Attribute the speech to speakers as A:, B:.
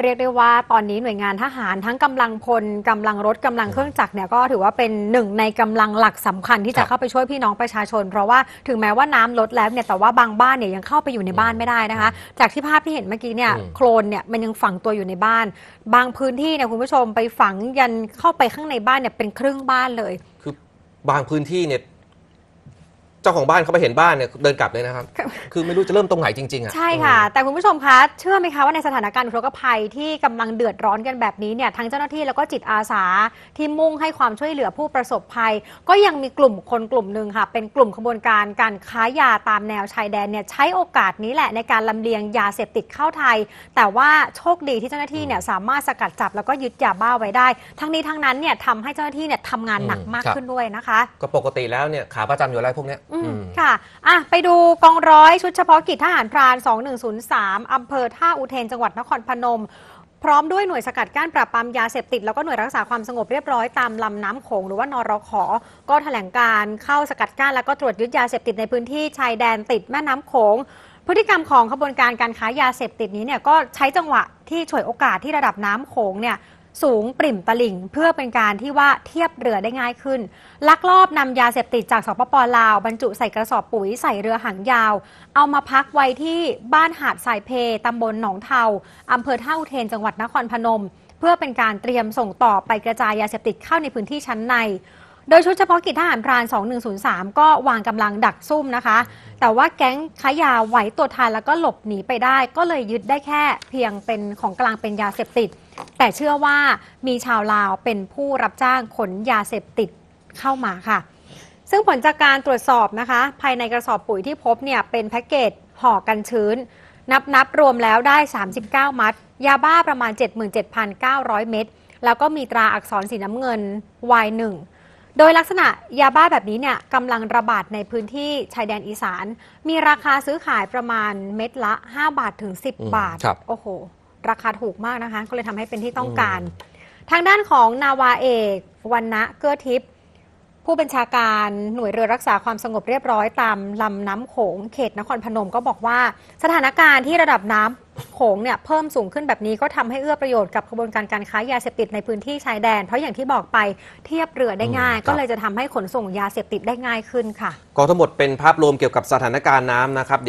A: เรียกได้ว่าตอนนี้หน่วยงานทหารทั้งกำลังพลกำลังรถกำลังเครื่องจักรเนี่ยก็ถือว่าเป็นหนึ่งในกำลังหลักสำคัญที่
B: ครั
A: จะ
B: บ
A: เข้าไปช่วยพี่น้องประชาชน เพราะว่าถึงแม้ว่าน้ำลดแล้วเนี่ยแต่ว่าบางบ้านเนี่ยยังเข้าไปอยู่ในบ้านไม่ได้นะคะ จากที่ภาพที่เห็นเมื่อกี้เนี่ย
B: อืม
A: โคลนเนี่ยมันยังฝังตัวอยู่ในบ้าน บางพื้นที่เนี่ยคุณผู้ชมไปฝังยันเข้าไปข้างในบ้านเนี่ยเป็นครึ่งบ้านเลย
B: คือบางพื้นที่เนี่ย เจ้าของบ้านเขาไปเห็นบ้านเนี่ยเดินกลับเลยนะครับ คือไม่รู้จะเริ่มตรงไหนจริงๆอะ
A: ใช่ค่ะ แต่คุณผู้ชมคะเชื่อไหมคะว่าในสถานการณ์อุทกภัยที่กำลังเดือดร้อนกันแบบนี้เนี่ยทั้งเจ้าหน้าที่แล้วก็จิตอาสาที่มุ่งให้ความช่วยเหลือผู้ประสบภัย ก็ยังมีกลุ่มคนกลุ่มหนึ่งค่ะ เป็นกลุ่มขบวนการการค้ายาตามแนวชายแดนเนี่ยใช้โอกาสนี้แหละในการลำเลียงยาเสพติดเข้าไทย แต่ว่าโชคดีที่เจ้าหน้าที่เนี่ยสามารถสกัดจับแล้วก็ยึดยาบ้าไว้ได้ ทั้งนี้ทั้งนั้นเนี่ยทำให้เจ้าหน้าที่เนี่ยทำงานหนักมาก
B: ครับ
A: ขึ้นด้วยนะคะ
B: ก็ปกติแล้วเนี่ยขาประจำอยู่อะไรพวกเนี้ย
A: อืม
B: อืม
A: ค่ะอะ ไปดูกองร้อยชุดเฉพาะกิจทหารพราน 2103 อำเภอท่าอุเทนจังหวัดนครพนม พร้อมด้วยหน่วยสกัดกั้นปราบปรามยาเสพติด แล้วก็หน่วยรักษาความสงบเรียบร้อยตามลำน้ำโขงหรือว่านรขก็แถลงการเข้าสกัดกั้นแล้วก็ตรวจยึดยาเสพติดในพื้นที่ชายแดนติดแม่น้ำโขงพฤติกรรมของขบวนการการค้ายาเสพติดนี้เนี่ยก็ใช้จังหวะที่ฉวยโอกาสที่ระดับน้ำโขงเนี่ย สูงปริ่มตลิ่ง เพื่อเป็นการที่ว่าเทียบเรือได้ง่ายขึ้น ลักลอบนำยาเสพติดจากสปปลาว บรรจุใส่กระสอบปุ๋ยใส่เรือหางยาว เอามาพักไว้ที่บ้านหาดสายเพตำบลหนองเทาอำเภอท่าอุเทนจังหวัดนครพนม เพื่อเป็นการเตรียมส่งต่อไปกระจายยาเสพติดเข้าในพื้นที่ชั้นใน โดยชุดเฉพาะกิจทหารพราน 2103 ก็วางกำลังดักซุ่มนะคะ แต่ว่าแก๊งค้ายาไหวตัวทันแล้วก็หลบหนีไปได้ ก็เลยยึดได้แค่เพียงเป็นของกลางเป็นยาเสพติด แต่เชื่อว่ามีชาวลาวเป็นผู้รับจ้างขนยาเสพติดเข้ามาค่ะ ซึ่งผลจากการตรวจสอบนะคะ ภายในกระสอบปุ๋ยที่พบเนี่ยเป็นแพ็กเกจห่อกันชื้น นับนับรวมแล้วได้ 39 มัด ยาบ้าประมาณ 77,900 เม็ดแล้วก็มีตราอักษรสีน้ำเงิน Y1 โดยลักษณะยาบ้าแบบนี้เนี่ยกำลังระบาดในพื้นที่ชายแดนอีสาน มีราคาซื้อขายประมาณเม็ดละ 5 บาทถึง
B: อืม
A: 10 บาท
B: ครับ
A: โอ้โห ราคาถูกมากนะคะ ก็เลยทำให้เป็นที่ต้องการ ทางด้านของนาวาเอกวันนะเกื้อทิพย์ผู้บัญชาการหน่วยเรือรักษาความสงบเรียบร้อยตามลำน้ำโขงเขตนครพนมก็บอกว่า สถานการณ์ที่ระดับน้ำ โขงเนี่ยเพิ่มสูงขึ้นแบบนี้ก็ทำให้เอื้อประโยชน์กับขบวนการการค้ายาเสพติดในพื้นที่ชายแดน เพราะอย่างที่บอกไปเทียบเรือได้ง่าย
B: อืมครับ
A: ก็เลยจะทำให้ขนส่งยาเสพติดได้ง่ายขึ้นค่ะ
B: ก็ทั้งหมดเป็นภาพรวมเกี่ยวกับสถานการณ์น้ำนะครับเดี๋ยว